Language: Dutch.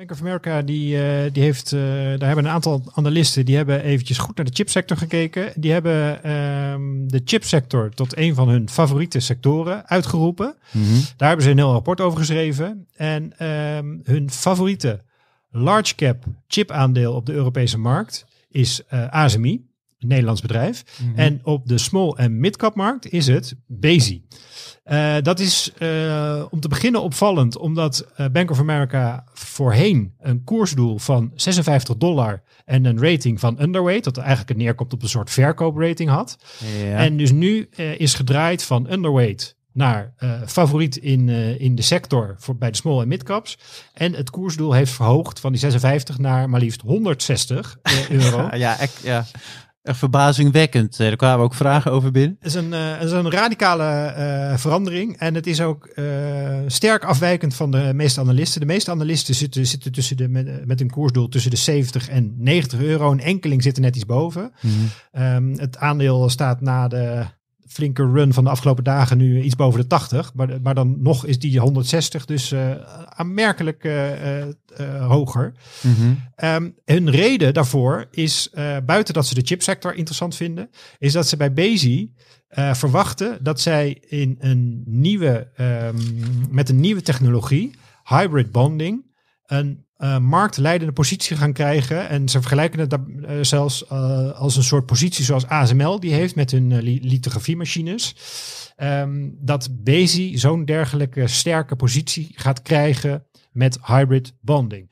Bank of America die, eh, die heeft, eh, daar hebben een aantal analisten die hebben eventjes goed naar de chipsector gekeken. Die hebben ehm, de chipsector tot een van hun favoriete sectoren uitgeroepen. Mhm. Daar hebben ze een heel rapport over geschreven. En ehm, hun favoriete large cap chip aandeel op de Europese markt is eh, ASMI, een Nederlands bedrijf. Mhm. En op de small en mid-cap markt is het Bezi. Eh, dat is eh, om te beginnen opvallend, omdat eh, Bank of America voorheen een koersdoel van 56 dollar en een rating van underweight, dat eigenlijk neerkomt op een soort verkooprating had. Ja. En dus nu is gedraaid van underweight naar favoriet in, in de sector voor, bij de small en midcaps. En het koersdoel heeft verhoogd van die 56 naar maar liefst 160 eh, euro. Ja, ja, echt, ja. Echt verbazingwekkend. Eh, Er kwamen ook vragen over binnen. Het is een, eh, het is een radicale eh, verandering en het is ook eh, sterk afwijkend van de meeste analisten. De meeste analisten zitten, zitten tussen de, met, met een koersdoel tussen de 70 en 90 euro. Een enkeling zit er net iets boven. Ehm, het aandeel staat na de flinke run van de afgelopen dagen nu iets boven de 80. Maar, maar dan nog is die 160 dus eh, aanmerkelijk eh, eh, hoger. Ehm, hun reden daarvoor is, buiten dat ze de chipsector interessant vinden, is dat ze bij Bezi verwachten dat zij in een nieuwe, ehm, met een nieuwe technologie, hybrid bonding, een eh, marktleidende positie gaan krijgen. En ze vergelijken het eh, zelfs eh, als een soort positie zoals ASML die heeft met hun li- lithografiemachines. Ehm, dat Bezi zo'n dergelijke sterke positie gaat krijgen met hybrid bonding.